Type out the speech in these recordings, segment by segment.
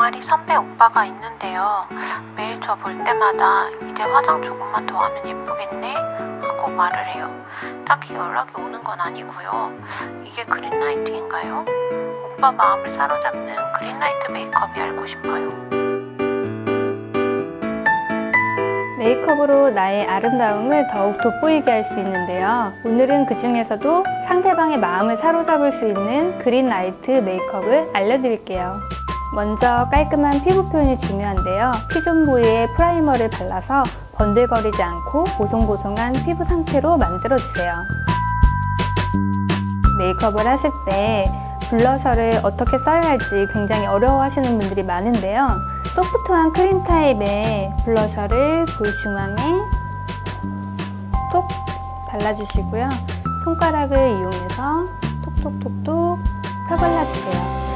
동아리 선배 오빠가 있는데요. 매일 저 볼 때마다 이제 화장 조금만 더 하면 예쁘겠네? 하고 말을 해요. 딱히 연락이 오는 건 아니고요. 이게 그린라이트인가요? 오빠 마음을 사로잡는 그린라이트 메이크업이 알고 싶어요. 메이크업으로 나의 아름다움을 더욱 돋보이게 할 수 있는데요. 오늘은 그 중에서도 상대방의 마음을 사로잡을 수 있는 그린라이트 메이크업을 알려드릴게요. 먼저 깔끔한 피부 표현이 중요한데요. T존 부위에 프라이머를 발라서 번들거리지 않고 보송보송한 피부 상태로 만들어주세요. 메이크업을 하실 때 블러셔를 어떻게 써야 할지 굉장히 어려워하시는 분들이 많은데요. 소프트한 크림 타입의 블러셔를 볼 중앙에 톡 발라주시고요. 손가락을 이용해서 톡톡톡톡 펴발라주세요.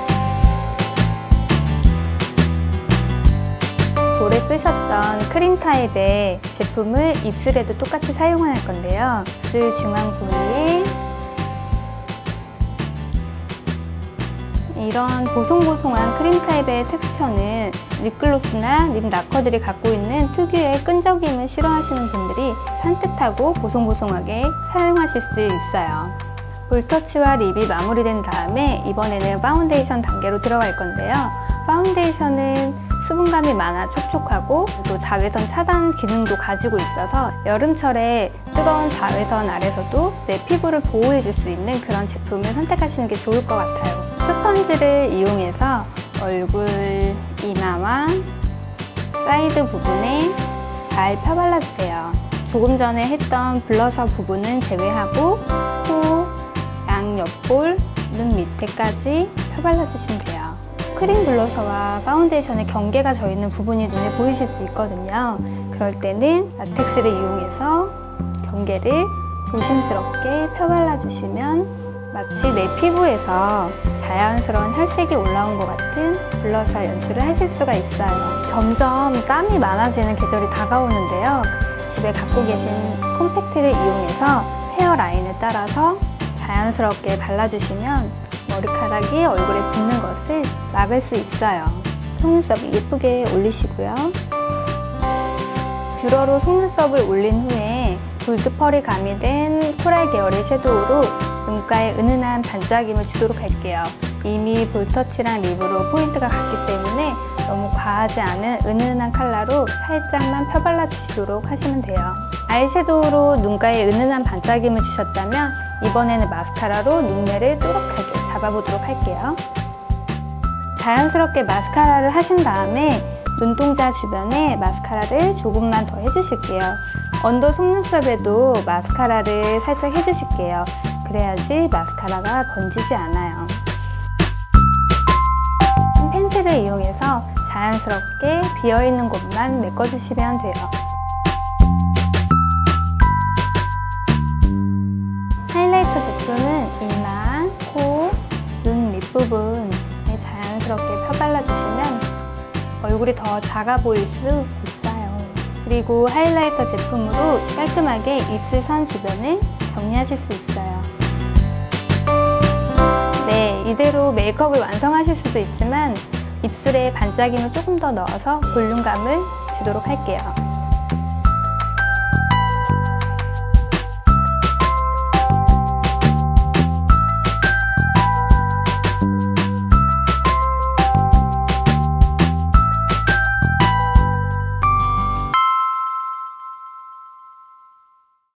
볼에 쓰셨던 크림 타입의 제품을 입술에도 똑같이 사용할 건데요. 입술 중앙 부위에 이런 보송보송한 크림 타입의 텍스처는 립글로스나 립 라커들이 갖고 있는 특유의 끈적임을 싫어하시는 분들이 산뜻하고 보송보송하게 사용하실 수 있어요. 볼터치와 립이 마무리된 다음에 이번에는 파운데이션 단계로 들어갈 건데요. 파운데이션은 수분감이 많아 촉촉하고 또 자외선 차단 기능도 가지고 있어서 여름철에 뜨거운 자외선 아래서도 내 피부를 보호해 줄 수 있는 그런 제품을 선택하시는 게 좋을 것 같아요. 스펀지를 이용해서 얼굴 이마와 사이드 부분에 잘 펴발라주세요. 조금 전에 했던 블러셔 부분은 제외하고 코, 양 옆볼, 눈 밑에까지 펴발라주시면 돼요. 크림 블러셔와 파운데이션의 경계가 져 있는 부분이 눈에 보이실 수 있거든요. 그럴 때는 라텍스를 이용해서 경계를 조심스럽게 펴발라주시면 마치 내 피부에서 자연스러운 혈색이 올라온 것 같은 블러셔 연출을 하실 수가 있어요. 점점 땀이 많아지는 계절이 다가오는데요. 집에 갖고 계신 콤팩트를 이용해서 헤어 라인을 따라서 자연스럽게 발라주시면 머리카락이 얼굴에 붙는 것을 막을 수 있어요. 속눈썹 예쁘게 올리시고요. 뷰러로 속눈썹을 올린 후에 gold pearl이 가미된 coral 계열의 섀도우로 눈가에 은은한 반짝임을 주도록 할게요. 이미 볼터치랑 lip으로 포인트가 갔기 때문에 너무 과하지 않은 은은한 컬러로 살짝만 펴발라 주시도록 하시면 돼요. 아이섀도우로 눈가에 은은한 반짝임을 주셨다면 이번에는 마스카라로 눈매를 또렷하게 잡아보도록 할게요. 자연스럽게 마스카라를 하신 다음에 눈동자 주변에 마스카라를 조금만 더 해주실게요. 언더 속눈썹에도 마스카라를 살짝 해주실게요. 그래야지 마스카라가 번지지 않아요. 펜슬을 이용해서 자연스럽게 비어있는 곳만 메꿔주시면 돼요. 자연스럽게 펴발라주시면 얼굴이 더 작아 보일 수 있어요. 그리고 하이라이터 제품으로 깔끔하게 입술 선 주변을 정리하실 수 있어요. 네, 이대로 메이크업을 완성하실 수도 있지만 입술에 반짝임을 조금 더 넣어서 볼륨감을 주도록 할게요.